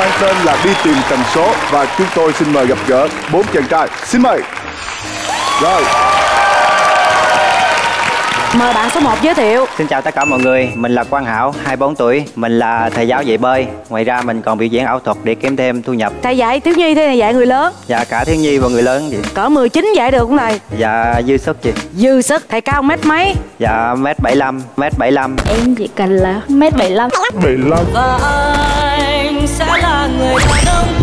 mang tên là Đi tìm tần số và chúng tôi xin mời gặp gỡ bốn chàng trai. Xin mời. Rồi, Mời bạn số 1 giới thiệu Xin chào tất cả mọi người, mình là Quang Hảo, 24 tuổi, mình là thầy giáo dạy bơi. Ngoài ra mình còn biểu diễn ảo thuật để kiếm thêm thu nhập. Thầy dạy thiếu nhi thế này dạy người lớn Dạ cả thiếu nhi và người lớn chị. Cỡ 19 dạy được không thầy Dạ dư sức chị. Dư sức Thầy cao mét mấy Dạ mét 75, mét 75. Em chỉ cần là mét 75 Và anh sẽ là người đàn ông.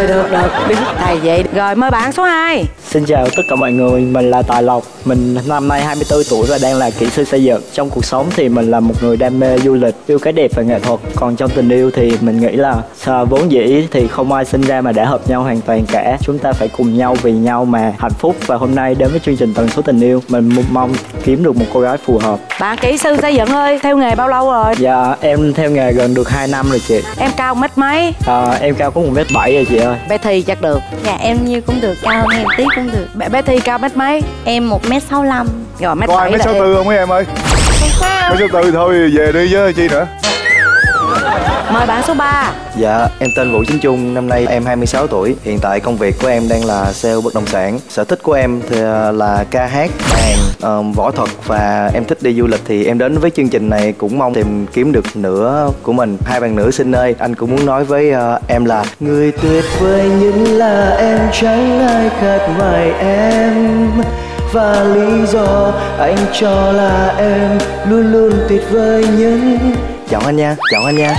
Ờ được được Biết thầy vậy Rồi mời bạn số 2 Xin chào tất cả mọi người, mình là Tài Lộc. Mình năm nay 24 tuổi và đang là kỹ sư xây dựng. Trong cuộc sống thì mình là một người đam mê du lịch, yêu cái đẹp và nghệ thuật. Còn trong tình yêu thì mình nghĩ là à, vốn dĩ thì không ai sinh ra mà đã hợp nhau hoàn toàn cả. Chúng ta phải cùng nhau vì nhau mà. Hạnh phúc Và hôm nay đến với chương trình Tần số tình yêu Mình mong kiếm được một cô gái phù hợp. Bạn kỹ sư xây dựng ơi Theo nghề bao lâu rồi? Dạ em theo nghề gần được 2 năm rồi chị. Em cao mét mấy? À, Em cao có 1m7 rồi chị ơi Bé Thi chắc được. Dạ em như cũng được cao hơn em tí cũng được. Bé, bé Thi cao mét mấy? Em 1m65 Rồi mét ai 7 mấy là số em. tư không mấy em ơi? Mấy số tư thôi về đi chứ chi nữa. Mời bạn số 3 Dạ, em tên Vũ Chính Trung, năm nay em 26 tuổi. Hiện tại công việc của em đang là sale bất động sản. Sở thích của em thì à, là ca hát, đàn, um, võ thuật và em thích đi du lịch thì em đến với chương trình này cũng mong tìm kiếm được nửa của mình. Hai bạn nữ xin ơi, anh cũng muốn nói với uh, em là Người tuyệt vời nhất là em chẳng ai khác ngoài em và lý do anh cho là em luôn luôn tuyệt vời nhất chọn anh nha chọn anh nha.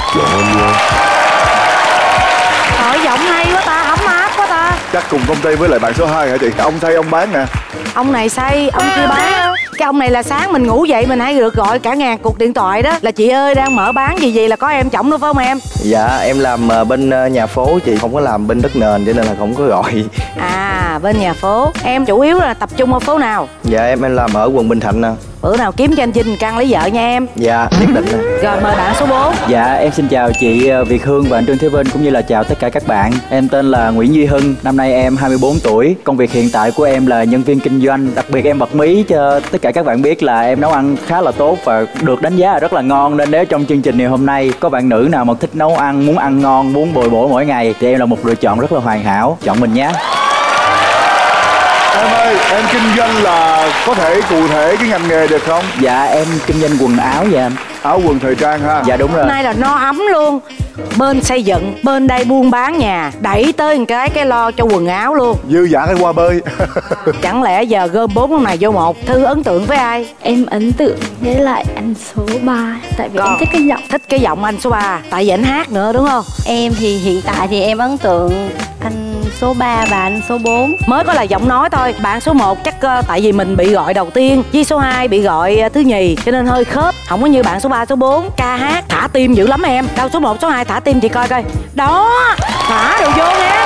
Hỏi giọng hay quá ta Ấm áp quá ta. Chắc cùng công ty với lại bạn số 2 hả chị? Ông thay ông bán nè. Ông này say Ông kia bán Cái ông này là sáng mình ngủ dậy Mình hay được gọi cả ngàn cuộc điện thoại đó. Là chị ơi đang mở bán gì gì là có em chồng nữa phải không em? Dạ em làm ờ, bên ờ, nhà phố chị. Không có làm bên đất nền cho nên là không có gọi. À bên nhà phố. Em chủ yếu là tập trung ở phố nào? Dạ em em làm ở quận Bình Thạnh nè Bữa nào kiếm cho anh Vinh căn lấy vợ nha em. Dạ nhất định nè Rồi mời bạn số 4 Dạ em xin chào chị ờ, Việt Hương và anh Trương Thế Vinh cũng như là chào tất cả các bạn. Em tên là Nguyễn Duy Hưng, năm nay em 24 tuổi. Công việc hiện tại của em là nhân viên kinh doanh Đặc biệt em bật mí cho tất cả các bạn biết là em nấu ăn khá là tốt và được đánh giá là rất là ngon. Nên nếu trong chương trình ngày hôm nay có bạn nữ nào mà thích nấu ăn, muốn ăn ngon, muốn bồi bổ mỗi ngày Thì em là một lựa chọn rất là hoàn hảo, chọn mình nhé Em ơi, em kinh doanh là có thể cụ thể cái ngành nghề được không? Dạ em kinh doanh quần áo dạ em. Áo quần thời trang ha. Dạ đúng rồi. Hôm nay là no ấm luôn. Bên xây dựng, bên đây buôn bán nhà. Đẩy tới một cái cái lo cho quần áo luôn. Dư dả cái qua bơi. Chẳng lẽ giờ gom bốn con này vô một? Thư ấn tượng với ai? Em ấn tượng với lại anh số 3 Tại vì Còn. em thích cái giọng. Thích cái giọng anh số 3 Tại vì anh hát nữa đúng không? Em thì hiện tại thì em ấn tượng anh số 3 và anh số 4 Mới có là giọng nói thôi. Bạn số 1 chắc ờ, tại vì mình bị gọi đầu tiên Với số 2 bị gọi ờ, thứ nhì Cho nên hơi khớp. Không có như bạn số 3 số 4 Ca hát thả tim dữ lắm em. Đâu số 1 số 2 thả tim chị coi coi. Đó Thả đồ vô nha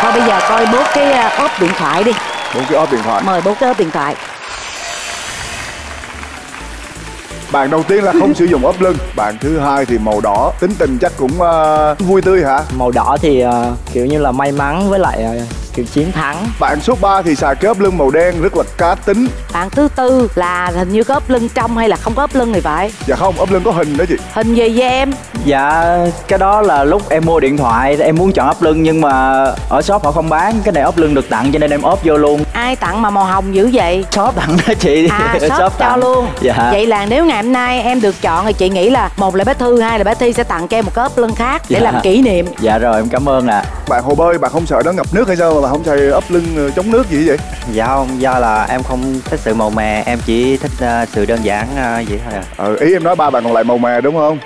Thôi bây giờ coi bốt cái ờ, ốp điện thoại đi. Bốn cái ốp điện thoại. Mời bốt cái ốp điện thoại Bạn đầu tiên là không sử dụng ốp lưng. Bạn thứ hai thì màu đỏ. Tính tình chắc cũng ờ, vui tươi hả? Màu đỏ thì ờ, kiểu như là may mắn với lại ờ, kiểu chiến thắng. Bạn số 3 thì xài cái ốp lưng màu đen rất là cá tính. Bạn thứ tư là hình như có ốp lưng trong hay là không có ốp lưng thì phải? Dạ không, ốp lưng có hình đó chị. Hình gì với em? Dạ cái đó là lúc em mua điện thoại em muốn chọn ốp lưng nhưng mà ở shop họ không bán cái này ốp lưng được tặng cho nên em ốp vô luôn. Ai tặng mà màu hồng dữ vậy? Shop tặng đó chị. À shop, cho tặng. luôn. Dạ. Vậy là nếu ngày hôm nay em được chọn thì chị nghĩ là một là bé Thư Hai là bé Thi sẽ tặng cho em một cái ốp lưng khác Để Dạ. làm kỷ niệm. Dạ rồi em cảm ơn ạ. Bạn hồ bơi, bạn không sợ nó ngập nước hay sao? mà bạn không xài ốp lưng ờ, chống nước gì vậy? Dạ không, do là em không thích sự màu mè Em chỉ thích ờ, sự đơn giản ờ, vậy thôi à Ờ, ý em nói ba bạn còn lại màu mè đúng không?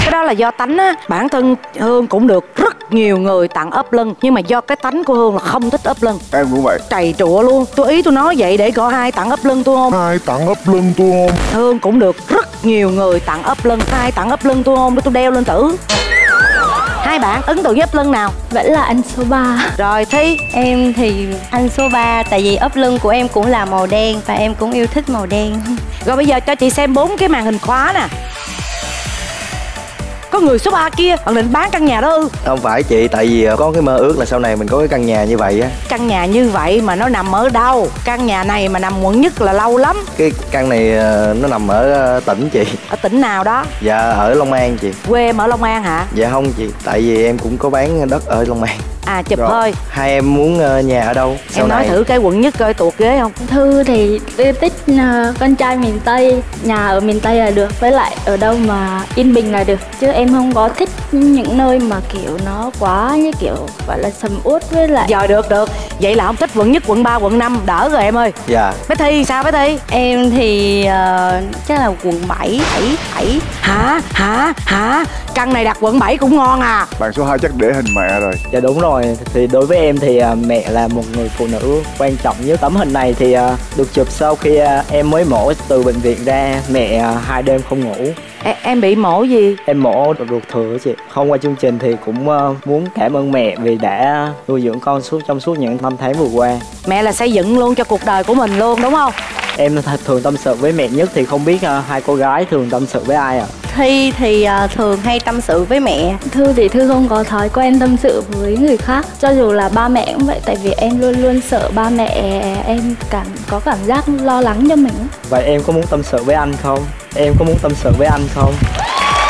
Cái đó là do tánh á Bản thân Hương cũng được rất nhiều người tặng ốp lưng Nhưng mà do cái tánh của Hương là không thích ốp lưng Em cũng vậy. Trầy trụa luôn Tôi ý tôi nói vậy để có ai tặng ốp lưng tôi không Hai tặng ốp lưng tôi không? Hương cũng được rất nhiều người tặng ốp lưng Ai tặng ốp lưng tôi không để tôi đeo lên tử Hai bạn ấn tượng với ốp lưng nào? Vẫn là anh số 3 Rồi Thi? Em thì anh số 3 Tại vì ốp lưng của em cũng là màu đen Và em cũng yêu thích màu đen. Rồi bây giờ cho chị xem bốn cái màn hình khóa nè có người số 3 kia bạn định bán căn nhà đó ư? Không phải chị tại vì có cái mơ ước là sau này mình có cái căn nhà như vậy á. Căn nhà như vậy mà nó nằm ở đâu? Căn nhà này mà nằm quận nhất là lâu lắm. Cái căn này ờ, nó nằm ở ờ, tỉnh chị. Ở tỉnh nào đó? Dạ ở long an chị. Quê em ở long an hả? Dạ không chị tại vì em cũng có bán đất ở long an à chụp Rồi. thôi. hai em muốn ờ, nhà ở đâu sau em nói này? thử cái quận nhất coi tuột ghế không? Thư thì tôi thích ờ, con trai miền Tây Nhà ở miền Tây là được Với lại ở đâu mà yên bình là được. Chứ em không có thích những nơi mà kiểu nó quá như kiểu gọi là sầm uất với lại giờ được được. Vậy là không thích quận nhất quận 3, quận 5 đỡ rồi em ơi. Dạ. Bé thi sao bé thi? Em thì ờ, chắc là quận 7, 7, 7 hả? Hả? Hả? Căn này đặt quận 7 cũng ngon à. Bạn số 2 chắc để hình mẹ rồi. Dạ đúng rồi, thì đối với em thì à, mẹ là một người phụ nữ quan trọng nhất. Tấm hình này thì à, được chụp sau khi à, em mới mổ từ bệnh viện ra, mẹ hai đêm không ngủ. em, bị mổ gì? Em mổ ruột thừa chị. Không qua chương trình thì cũng muốn cảm ơn mẹ vì đã nuôi dưỡng con suốt trong suốt những năm tháng vừa qua. mẹ là xây dựng luôn cho cuộc đời của mình luôn đúng không Em thường tâm sự với mẹ nhất thì không biết à, hai cô gái thường tâm sự với ai ạ? Thi thì ờ, thường hay tâm sự với mẹ Thư thì Thư không có thói quen tâm sự với người khác Cho dù là ba mẹ cũng vậy Tại vì em luôn luôn sợ ba mẹ em cảm có cảm giác lo lắng cho mình. Vậy em có muốn tâm sự với anh không? Em có muốn tâm sự với anh không?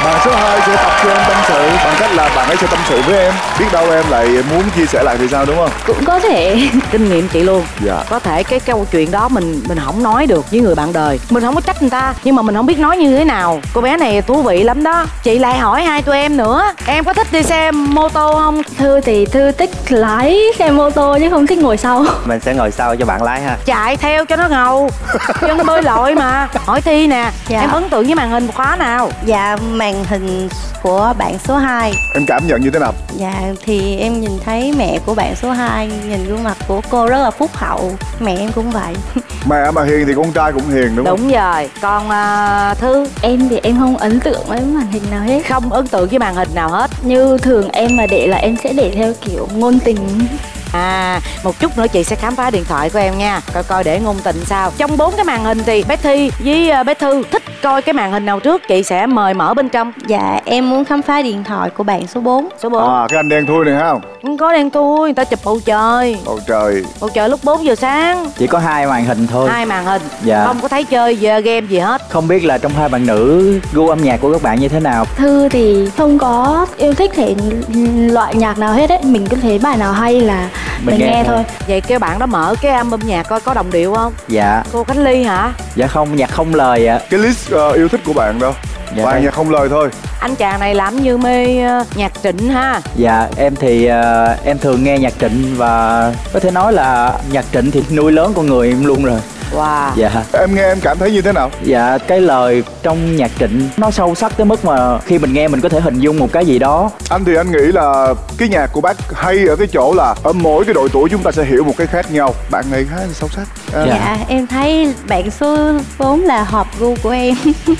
Bạn số 2 sẽ tập cho em tâm sự. Bằng cách là bạn ấy sẽ tâm sự với em. Biết đâu em lại muốn chia sẻ lại thì sao đúng không? Cũng có thể. Kinh nghiệm chị luôn. Dạ. Có thể cái câu chuyện đó mình mình không nói được với người bạn đời. Mình không có trách người ta nhưng mà mình không biết nói như thế nào. Cô bé này thú vị lắm đó. Chị lại hỏi hai tụi em nữa. Em có thích đi xe mô tô không? Thư thì Thư thích lái xe mô tô chứ không thích ngồi sau. Mình sẽ ngồi sau cho bạn lái ha. Chạy theo cho nó ngầu. Chân bơi lội mà. Hỏi thi nè. Dạ. em ấn tượng với màn hình khóa nào? Dạ màn hình của bạn số 2 em cảm nhận như thế nào? Dạ thì em nhìn thấy mẹ của bạn số 2 Nhìn gương mặt của cô rất là phúc hậu. Mẹ em cũng vậy. Mẹ mà hiền thì con trai cũng hiền đúng không? Đúng rồi. Còn à, thư? Em thì em không ấn tượng với màn hình nào hết. Không ấn tượng với màn hình nào hết. Như thường em mà để là em sẽ để theo kiểu ngôn tình À, một chút nữa chị sẽ khám phá điện thoại của em nha. Coi coi để ngôn tình sao. Trong bốn cái màn hình thì bé Thi với ờ, bé Thư thích coi cái màn hình nào trước? Chị sẽ mời mở bên trong. Dạ em muốn khám phá điện thoại của bạn số 4 Số 4 à cái anh đen thui này ha Không có đen thui, người ta chụp bầu trời. Ôi trời. Bầu trời lúc 4 giờ sáng. Chỉ có hai màn hình thôi. Hai màn hình. Dạ. Không có thấy chơi giờ game gì hết. Không biết là trong hai bạn nữ gu âm nhạc của các bạn như thế nào. Thư thì không có yêu thích thể loại nhạc nào hết ấy. Mình cứ thấy bài nào hay là Mình mình, nghe nghe, thôi. thôi. Vậy kêu bạn đó mở cái album nhạc coi có đồng điệu không? Dạ. Cô Khánh Ly hả? Dạ không nhạc không lời ạ. Cái list ờ, yêu thích của bạn đâu? Dạ toàn đây. nhạc không lời thôi. Anh chàng này làm như mê ờ, nhạc trịnh ha. Dạ em thì ờ, em thường nghe nhạc trịnh và có thể nói là nhạc trịnh thì nuôi lớn con người em luôn rồi Wow. Dạ. Em nghe em cảm thấy như thế nào? Dạ cái lời trong nhạc trịnh nó sâu sắc tới mức mà khi mình nghe mình có thể hình dung một cái gì đó. Anh thì anh nghĩ là cái nhạc của bác hay ở cái chỗ là ở mỗi cái độ tuổi chúng ta sẽ hiểu một cái khác nhau. Bạn này khá là sâu sắc. À, Dạ. Em thấy bạn số 4 là hợp gu của em.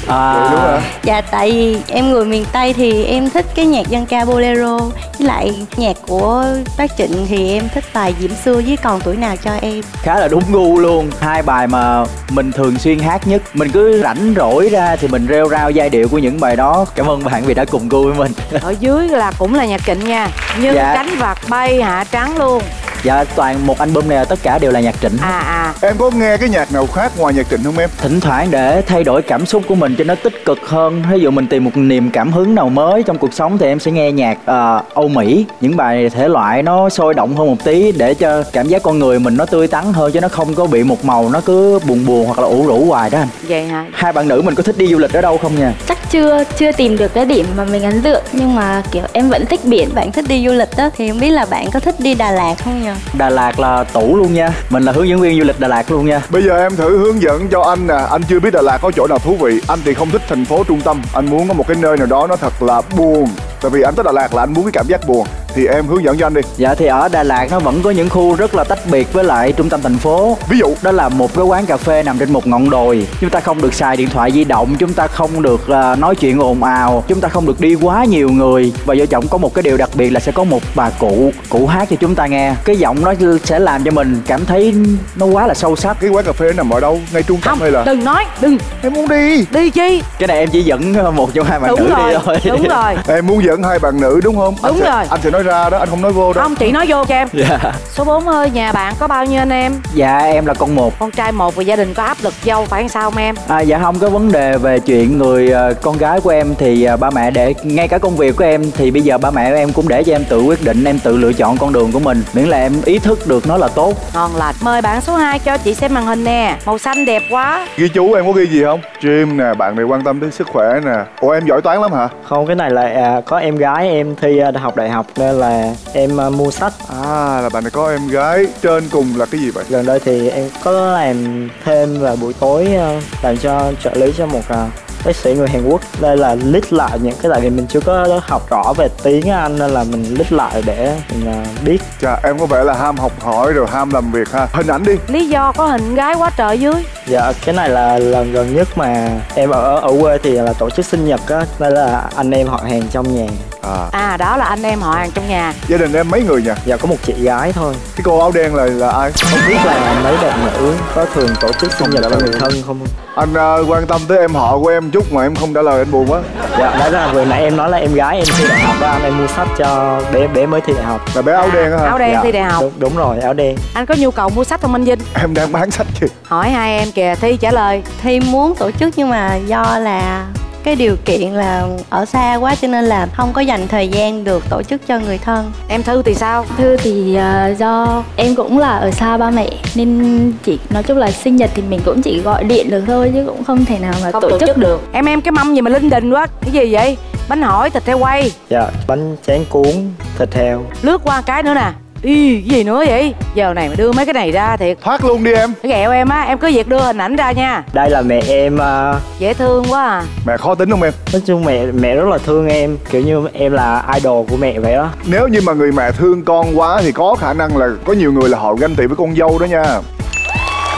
À, đúng rồi. Dạ tại vì em người miền Tây thì em thích cái nhạc dân ca bolero. Với lại nhạc của bác Trịnh thì em thích bài Diễm Xưa với Còn Tuổi Nào Cho Em. Khá là đúng gu luôn. Hai bài mà mình thường xuyên hát nhất. Mình cứ rảnh rỗi ra thì mình rêu rao giai điệu của những bài đó. Cảm ơn bạn vì đã cùng gu với mình. Ở dưới là cũng là nhạc trịnh nha. Như Dạ. cánh vạt bay hạ trắng luôn dạ toàn một album này là tất cả đều là nhạc trịnh. À à. Em có nghe cái nhạc nào khác ngoài nhạc trịnh không em? Thỉnh thoảng để thay đổi cảm xúc của mình cho nó tích cực hơn. Ví dụ mình tìm một niềm cảm hứng nào mới trong cuộc sống thì em sẽ nghe nhạc ờ, âu mỹ. Những bài thể loại nó sôi động hơn một tí để cho cảm giác con người mình nó tươi tắn hơn chứ nó không có bị một màu nó cứ buồn buồn hoặc là ủ rũ hoài đó anh. Vậy hả? Hai bạn nữ mình có thích đi du lịch ở đâu không nha? Chắc chưa chưa tìm được cái điểm mà mình ấn tượng. Nhưng mà kiểu em vẫn thích biển. Bạn thích đi du lịch đó thì không biết là bạn có thích đi Đà Lạt không nhờ? Đà lạt là tủ luôn nha. Mình là hướng dẫn viên du lịch đà lạt luôn nha. Bây giờ em thử hướng dẫn cho anh nè. Anh chưa biết Đà Lạt có chỗ nào thú vị. Anh thì không thích thành phố trung tâm. Anh muốn có một cái nơi nào đó nó thật là buồn. Tại vì anh tới Đà Lạt là anh muốn cái cảm giác buồn thì em hướng dẫn cho anh đi. Dạ thì ở Đà Lạt nó vẫn có những khu rất là tách biệt với lại trung tâm thành phố. Ví dụ? Đó là một cái quán cà phê nằm trên một ngọn đồi. Chúng ta không được xài điện thoại di động chúng ta không được à, nói chuyện ồn ào chúng ta không được đi quá nhiều người. Và vợ chồng có một cái điều đặc biệt là sẽ có một bà cụ cụ hát cho chúng ta nghe. Cái giọng nó sẽ làm cho mình cảm thấy nó quá là sâu sắc. Cái quán cà phê nằm ở đâu? Ngay trung tâm không hay là? đừng nói đừng. Em muốn đi. Đi chi? Cái này em chỉ dẫn một trong hai bạn đúng nữ rồi đi thôi. đúng rồi. Em muốn dẫn hai bạn nữ đúng không? Đúng anh sẽ, rồi. anh sẽ nói ra đó anh không nói vô đâu. Không chị nói vô cho em. Dạ. Số 4 ơi nhà bạn có bao nhiêu anh em? Dạ em là con một. Con trai một và gia đình có áp lực dâu phải sao không em? À, dạ không có vấn đề về chuyện người ờ, con gái của em thì ờ, ba mẹ để ngay cả công việc của em thì bây giờ ba mẹ em cũng để cho em tự quyết định em tự lựa chọn con đường của mình. Miễn là em ý thức được nó là tốt. Ngon lành. Mời bạn số 2 cho chị xem màn hình nè. Màu xanh đẹp quá. Ghi chú em có ghi gì không? Gym nè bạn này quan tâm đến sức khỏe nè. Ủa em giỏi toán lắm hả? Không cái này là à, có em gái em thi à, học đại học nên là em à, mua sách. À là bạn này có em gái trên cùng là cái gì vậy? Gần đây thì em có làm thêm vào buổi tối à, làm cho trợ lý cho một à, bác sĩ người Hàn Quốc. Đây là list lại những cái tại vì mình chưa có học rõ về tiếng Anh nên là mình list lại để mình biết. Chà em có vẻ là ham học hỏi rồi ham làm việc ha. Hình ảnh đi. Lý do có hình gái quá trời dưới. Dạ cái này là lần gần nhất mà em ở ở quê thì là tổ chức sinh nhật á. Đây là anh em họ hàng trong nhà à. À đó là anh em họ hàng trong nhà. Gia đình em mấy người nhỉ? Dạ có một chị gái thôi. Cái cô áo đen là là ai? Không biết là mấy bạn nữ có thường tổ chức sinh nhật cho người thân không? Anh ờ, quan tâm tới em họ của em chút mà em không trả lời anh buồn quá. Dạ đó là vừa nãy em nói là em gái em thi đại học đó anh em mua sách cho bé bé mới thi đại học. Là bé áo đen á hả? áo đen Dạ, thi đại học. đúng, đúng rồi áo đen. Anh có nhu cầu mua sách không anh vinh? Em đang bán sách kìa. Hỏi hai em kìa thi trả lời. Thì muốn tổ chức nhưng mà do là cái điều kiện là ở xa quá cho nên là không có dành thời gian được tổ chức cho người thân. Em thư thì sao? Thư thì à, do em cũng là ở xa ba mẹ nên chỉ nói chung là sinh nhật thì mình cũng chỉ gọi điện được thôi chứ cũng không thể nào mà tổ, chức, được. em em cái mâm gì mà linh đình quá? Cái gì vậy? Bánh hỏi thịt heo quay. Dạ bánh tráng cuốn thịt heo. Lướt qua cái nữa nè y cái gì nữa vậy? Giờ này mà đưa mấy cái này ra thiệt. Thoát luôn đi em. Cái ghẹo em á em cứ việc đưa hình ảnh ra nha. Đây là mẹ em à, dễ thương quá à. Mẹ khó tính không em? Nói chung mẹ mẹ rất là thương em. Kiểu như em là idol của mẹ vậy đó nếu như mà người mẹ thương con quá thì có khả năng là có nhiều người là họ ganh tị với con dâu đó nha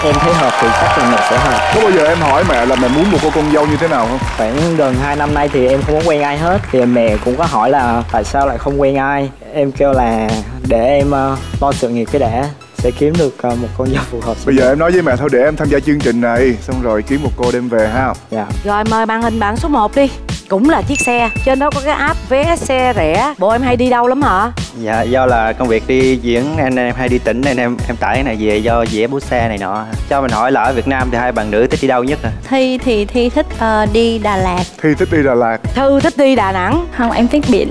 em thấy hợp thì chắc là mẹ sẽ hợp. Có bao giờ em hỏi mẹ là mẹ muốn một cô con dâu như thế nào không? Khoảng gần 2 năm nay thì em không có quen ai hết. Thì mẹ cũng có hỏi là tại sao lại không quen ai. Em kêu là để em à, lo sự nghiệp cái đã sẽ kiếm được à, một con dâu phù hợp bây giờ em nói với mẹ thôi để em tham gia chương trình này. Xong rồi kiếm một cô đem về ha. Dạ. Rồi mời màn hình bạn số 1 đi. Cũng là chiếc xe trên đó có cái app vé xe rẻ. Bộ em hay đi đâu lắm hả Dạ do là công việc đi diễn nên em hay đi tỉnh nên em em tải cái này về do dễ bút xe này nọ. Cho mình hỏi là ở Việt Nam thì hai bạn nữ thích đi đâu nhất à? thi thì thi thích ờ, đi đà lạt thi thích đi đà lạt thư thích đi đà nẵng Không em thích biển.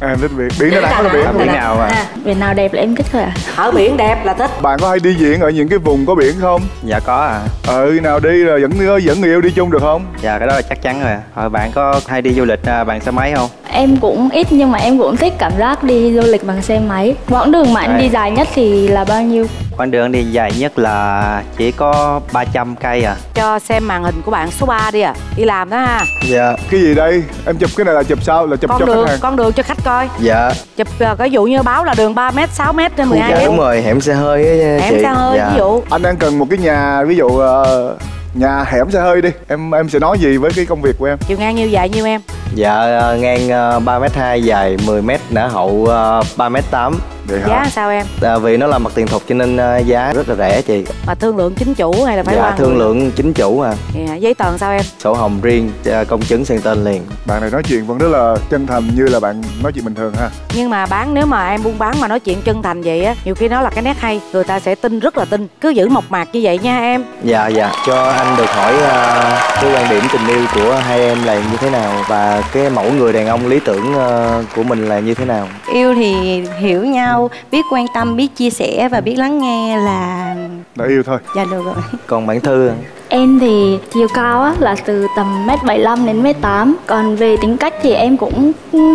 em thích biển biển đà nẵng là biển biển nào à? biển nào đẹp là em thích thôi à. ở biển đẹp là thích bạn có hay đi diễn ở những cái vùng có biển không Dạ có à. ừ nào đi rồi dẫn dẫn người yêu đi chung được không Dạ cái đó là chắc chắn rồi. Rồi bạn có hay đi du lịch à, bằng xe máy không? Em cũng ít nhưng mà em cũng thích cảm giác đi du lịch bằng xe máy. Quãng đường mà anh Đấy. đi dài nhất thì là bao nhiêu? Quãng đường đi dài nhất là chỉ có 300 cây à. cho xem màn hình của bạn số 3 đi à đi làm đó ha Dạ, cái gì đây em chụp cái này là chụp sao là chụp con cho đường khách hàng con đường cho khách coi dạ, chụp ờ, ví dụ như báo là đường 3 m 6 m trên 12 dạ m đúng rồi, hẻm xe hơi á chị. em xe hơi dạ. ví dụ anh đang cần một cái nhà ví dụ ờ, nhà hẻm xe hơi đi em em sẽ nói gì với cái công việc của em? Chiều ngang nhiêu dài nhiêu em? Dạ, ờ, ngang ờ, 3m2, dài 10m, nã hậu ờ, 3m8 vậy giá hả? sao em? À, Vì nó là mặt tiền thục cho nên ờ, giá rất là rẻ chị. Mà thương lượng chính chủ hay là phải Dạ, qua thương lượng chính chủ à. Dạ, giấy tờ sao em? Sổ hồng riêng, ờ, công chứng sang tên liền. Bạn này nói chuyện vẫn rất là chân thành như là bạn nói chuyện bình thường ha. Nhưng mà bán nếu mà em buôn bán mà nói chuyện chân thành vậy á nhiều khi nó là cái nét hay. Người ta sẽ tin rất là tin. Cứ giữ mộc mạc như vậy nha em. Dạ, dạ, cho anh được hỏi ờ, cái quan điểm tình yêu của hai em là như thế nào? Và cái mẫu người đàn ông lý tưởng ờ, của mình là như thế nào? Yêu thì hiểu nhau biết quan tâm biết chia sẻ và biết lắng nghe là đã yêu thôi. Dạ được rồi. Còn bản thư Em thì chiều cao á, là từ tầm mét 75 đến mét 8 Còn về tính cách thì em cũng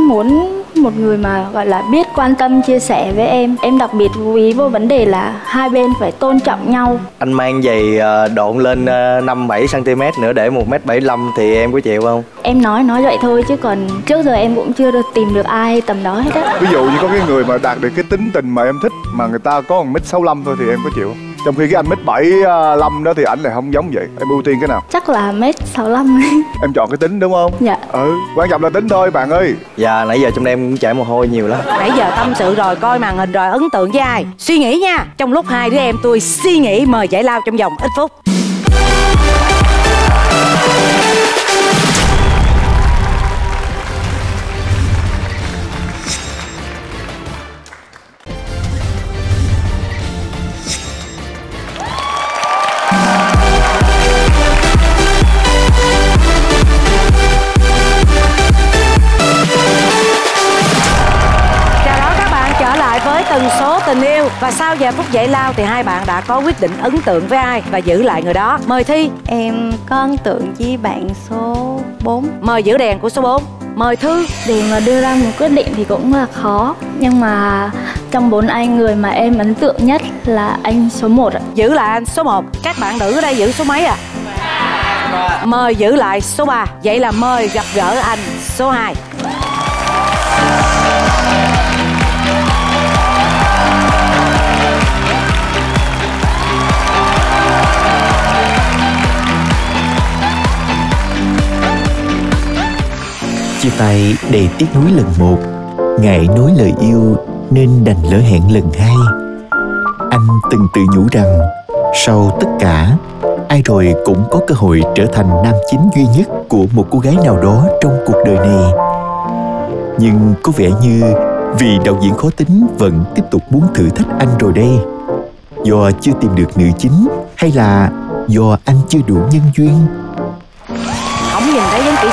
muốn một người mà gọi là biết quan tâm chia sẻ với em. Em đặc biệt chú ý vô vấn đề là hai bên phải tôn trọng nhau. Anh mang giày ờ, độn lên ờ, năm bảy cm nữa để một m bảy thì em có chịu không? Em nói nói vậy thôi chứ còn trước giờ em cũng chưa được tìm được ai tầm đó hết á. Ví dụ như có cái người mà đạt được cái tính tình mà em thích mà người ta có một mít sáu thôi thì em có chịu không trong khi cái anh mít bảy lăm đó thì ảnh lại không giống vậy. Em ưu tiên cái nào? Chắc là mét sáu lăm. Em chọn cái tính đúng không? Dạ. Ừ quan trọng là tính thôi bạn ơi. Dạ nãy giờ trong đêm cũng chảy mồ hôi nhiều lắm. Nãy giờ tâm sự rồi coi màn hình rồi ấn tượng với ai. Suy nghĩ nha. Trong lúc hai đứa em tôi suy nghĩ mời giải lao trong vòng ít phút tần số tình yêu. Và sau giờ phút giải lao thì hai bạn đã có quyết định ấn tượng với ai Và giữ lại người đó? Mời Thi. Em có ấn tượng với bạn số 4 Mời giữ đèn của số 4 Mời Thư. Để mà đưa ra một quyết định thì cũng là khó. Nhưng mà trong bốn anh người mà em ấn tượng nhất là anh số 1 ạ. Giữ lại anh số 1 Các bạn nữ ở đây giữ số mấy à Mời giữ lại số 3 Vậy là mời gặp gỡ anh số 2 tay đầy tiếc nuối lần một. Ngại nói lời yêu Nên đành lỡ hẹn lần hai. Anh từng tự nhủ rằng, Sau tất cả, Ai rồi cũng có cơ hội trở thành nam chính duy nhất Của một cô gái nào đó trong cuộc đời này. Nhưng có vẻ như Vì đạo diễn khó tính Vẫn tiếp tục muốn thử thách anh rồi đây. Do chưa tìm được nữ chính Hay là do anh chưa đủ nhân duyên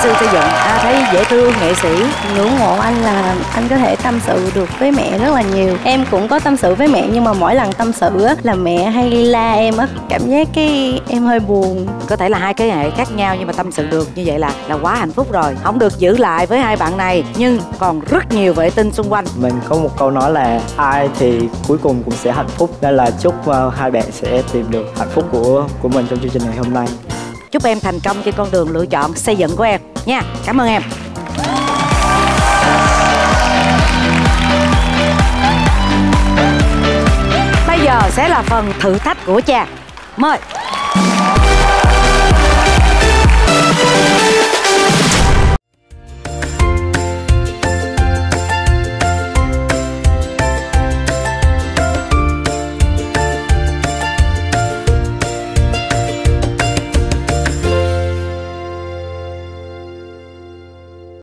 sư xây dựng à, Thấy dễ thương nghệ sĩ ngưỡng mộ anh là anh có thể tâm sự được với mẹ rất là nhiều. Em cũng có tâm sự với mẹ nhưng mà mỗi lần tâm sự á là mẹ hay la em á. Cảm giác cái em hơi buồn. Có thể là hai cái hệ khác nhau nhưng mà tâm sự được Như vậy là là quá hạnh phúc rồi. Không được giữ lại với hai bạn này Nhưng còn rất nhiều vệ tinh xung quanh. Mình có một câu nói là ai thì cuối cùng cũng sẽ hạnh phúc. Nên là chúc uh, hai bạn sẽ tìm được hạnh phúc của của mình trong chương trình ngày hôm nay Chúc em thành công trên con đường lựa chọn xây dựng của em. Nha, Cảm ơn em. Bây giờ sẽ là phần thử thách của cha. Mời.